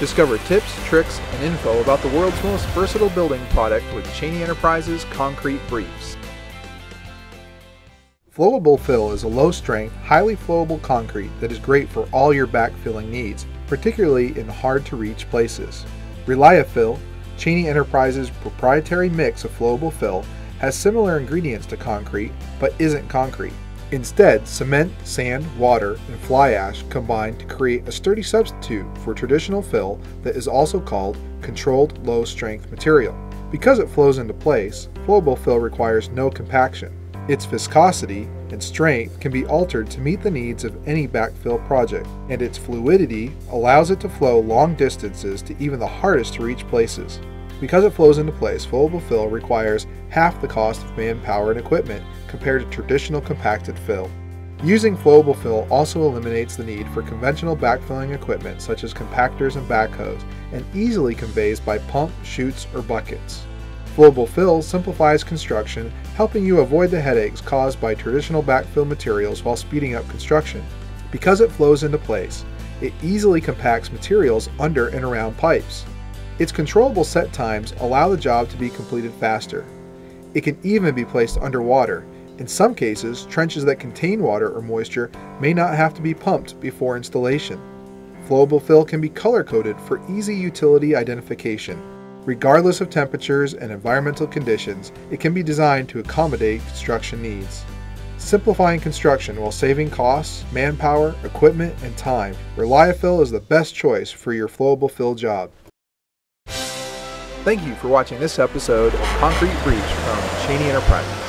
Discover tips, tricks, and info about the world's most versatile building product with Chaney Enterprises Concrete Briefs. Flowable fill is a low strength, highly flowable concrete that is great for all your backfilling needs, particularly in hard to reach places. Reli-a-Fill, Chaney Enterprises' proprietary mix of flowable fill, has similar ingredients to concrete, but isn't concrete. Instead, cement, sand, water, and fly ash combine to create a sturdy substitute for traditional fill that is also called controlled low strength material. Because it flows into place, flowable fill requires no compaction. Its viscosity and strength can be altered to meet the needs of any backfill project, and its fluidity allows it to flow long distances to even the hardest to reach places. Because it flows into place, flowable fill requires half the cost of manpower and equipment compared to traditional compacted fill. Using flowable fill also eliminates the need for conventional backfilling equipment such as compactors and backhoes and easily conveys by pump, chutes, or buckets. Flowable fill simplifies construction, helping you avoid the headaches caused by traditional backfill materials while speeding up construction. Because it flows into place, it easily compacts materials under and around pipes. Its controllable set times allow the job to be completed faster. It can even be placed underwater. In some cases, trenches that contain water or moisture may not have to be pumped before installation. Flowable fill can be color coded for easy utility identification. Regardless of temperatures and environmental conditions, it can be designed to accommodate construction needs. Simplifying construction while saving costs, manpower, equipment, and time, Reli-a-Fill is the best choice for your flowable fill job. Thank you for watching this episode of Concrete Briefs from Chaney Enterprises.